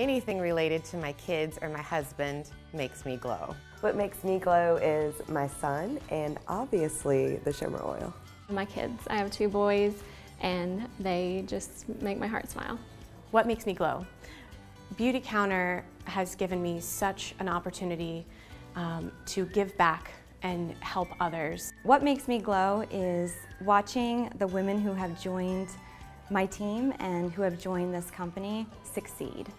Anything related to my kids or my husband makes me glow. What makes me glow is my son and obviously the Shimmer oil. My kids, I have two boys and they just make my heart smile. What makes me glow? Beautycounter has given me such an opportunity um, to give back and help others. What makes me glow is watching the women who have joined my team and who have joined this company succeed.